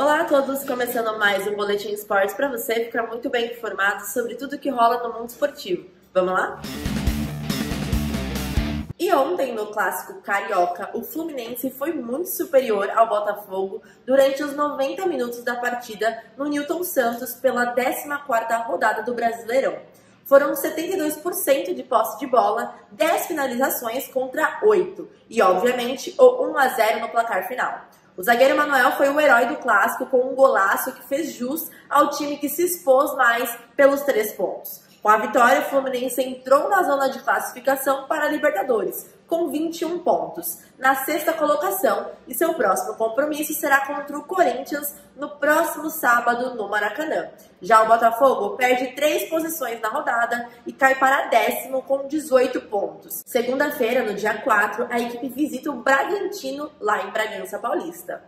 Olá a todos, começando mais um Boletim Esportes para você ficar muito bem informado sobre tudo que rola no mundo esportivo. Vamos lá? E ontem, no clássico carioca, o Fluminense foi muito superior ao Botafogo durante os 90 minutos da partida no Newton Santos pela 14ª rodada do Brasileirão. Foram 72% de posse de bola, 10 finalizações contra 8 e, obviamente, o 1 a 0 no placar final. O zagueiro Manuel foi o herói do clássico com um golaço que fez jus ao time que se expôs mais pelos três pontos. Com a vitória, o Fluminense entrou na zona de classificação para a Libertadores, com 21 pontos, na sexta colocação, e seu próximo compromisso será contra o Corinthians no próximo sábado no Maracanã. Já o Botafogo perde três posições na rodada e cai para décimo com 18 pontos. Segunda-feira, no dia 4, a equipe visita o Bragantino lá em Bragança Paulista.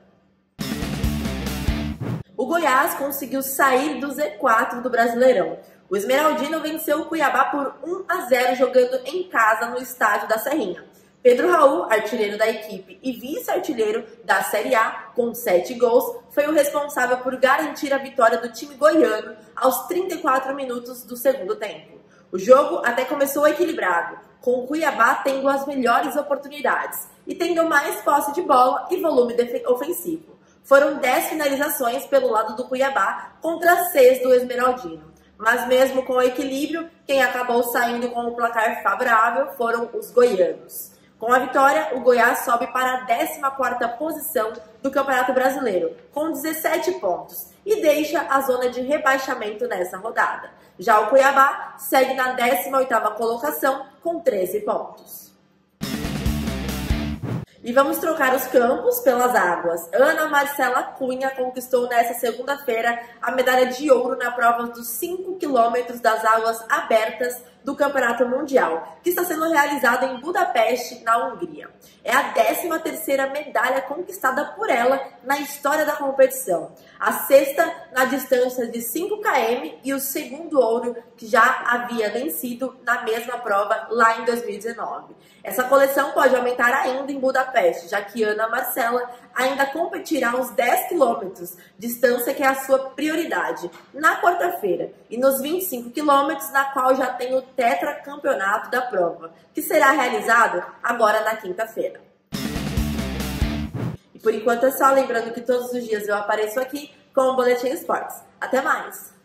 O Goiás conseguiu sair do Z4 do Brasileirão. O Esmeraldino venceu o Cuiabá por 1 a 0 jogando em casa no estádio da Serrinha. Pedro Raul, artilheiro da equipe e vice-artilheiro da Série A, com 7 gols, foi o responsável por garantir a vitória do time goiano aos 34 minutos do segundo tempo. O jogo até começou equilibrado, com o Cuiabá tendo as melhores oportunidades e tendo mais posse de bola e volume ofensivo. Foram 10 finalizações pelo lado do Cuiabá contra 6 do Esmeraldino. Mas mesmo com o equilíbrio, quem acabou saindo com o placar favorável foram os goianos. Com a vitória, o Goiás sobe para a 14ª posição do Campeonato Brasileiro, com 17 pontos, e deixa a zona de rebaixamento nessa rodada. Já o Cuiabá segue na 18ª colocação, com 13 pontos. E vamos trocar os campos pelas águas. Ana Marcela Cunha conquistou nesta segunda-feira a medalha de ouro na prova dos 5 quilômetros das águas abertas do Campeonato Mundial, que está sendo realizado em Budapeste, na Hungria. É a 13ª medalha conquistada por ela na história da competição. A sexta na distância de 5 km e o segundo ouro que já havia vencido na mesma prova lá em 2019. Essa coleção pode aumentar ainda em Budapeste, já que Ana Marcela ainda competirá uns 10 quilômetros, distância que é a sua prioridade, na quarta-feira, e nos 25 quilômetros, na qual já tem o tetracampeonato da prova, que será realizado agora na quinta-feira. E por enquanto é só, lembrando que todos os dias eu apareço aqui com o Boletim Esportes. Até mais!